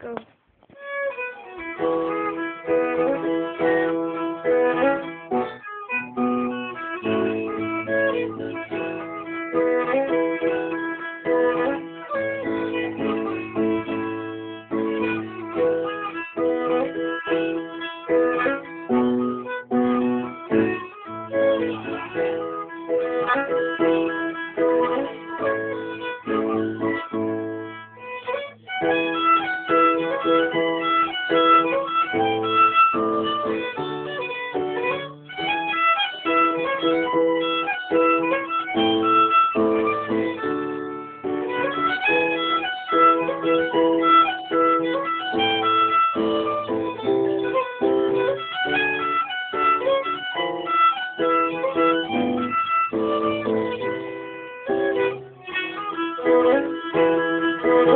Go. Thank you.